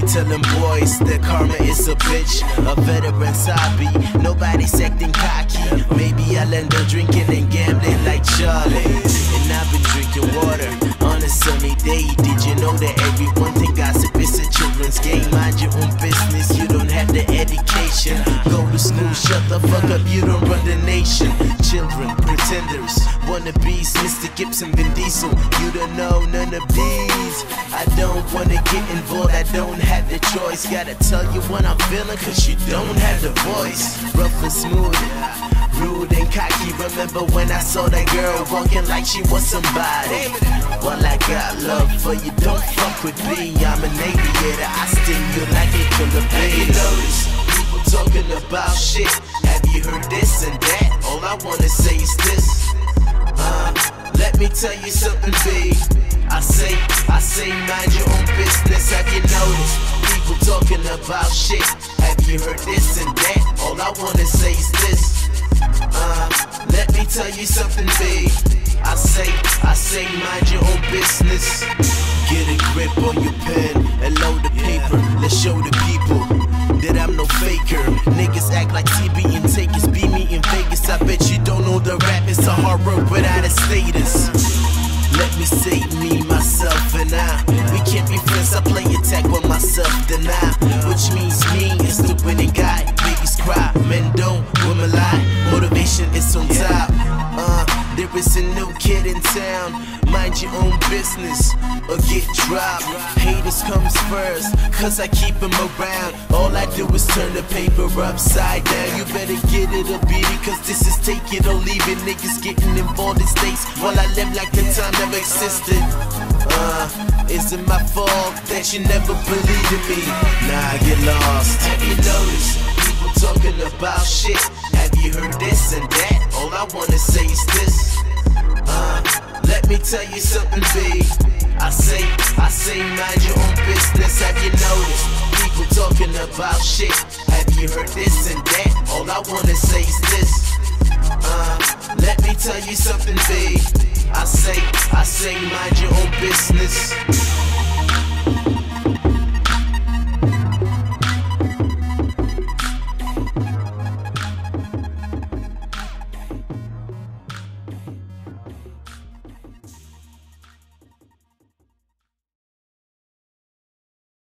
the karma is a bitch. A veteran sabi, nobody's acting cocky. Maybe I'll end up drinking and gambling like Charlie. And I've been drinking water on a sunny day. Did you know that everyone think gossip is a children's game? Mind your own business, you don't have the education. Go to school, shut the fuck up, you don't run the nation. Children, pretenders, wannabes, Mr. Gibson, Vin Diesel. You don't know none of these. I don't wanna get involved, I don't have the choice. Gotta tell you what I'm feeling, cause you don't have the voice. Rough and smooth. Rude and cocky, remember when I saw that girl walking like she was somebody? Well, I got love for you, don't fuck with me. I'm an aviator, I stimulate it from the base. You notice people talking about shit. Have you heard this and that? All I wanna say is this. Uh, let me tell you something, B. I say, I say, mind your own business. Have you noticed people talking about shit? Have you heard this and that? All I wanna say is this. Uh, let me tell you something, B. I say, I say, mind your own business. Get a grip on your pen deny. Which means me is the winning guy. Babies cry, men don't, women lie. Motivation is on top. Uh, there is a new kid in town. Mind your own business or get dropped. Haters comes first, cause I keep them around. All I do is turn the paper upside down. You better get it or beat it, cause this is take it or leave it. Niggas getting involved in states while I live like the time never existed. Is it my fault that you never believed in me? Nah, I get lost. Have you noticed people talking about shit? Have you heard this and that? All I wanna say is this. Uh, let me tell you something, B. I say, I say, mind your own business. Have you noticed people talking about shit? Have you heard this and that? All I wanna say is this. Uh, let me tell you something, B. I say, I say, mind your own business.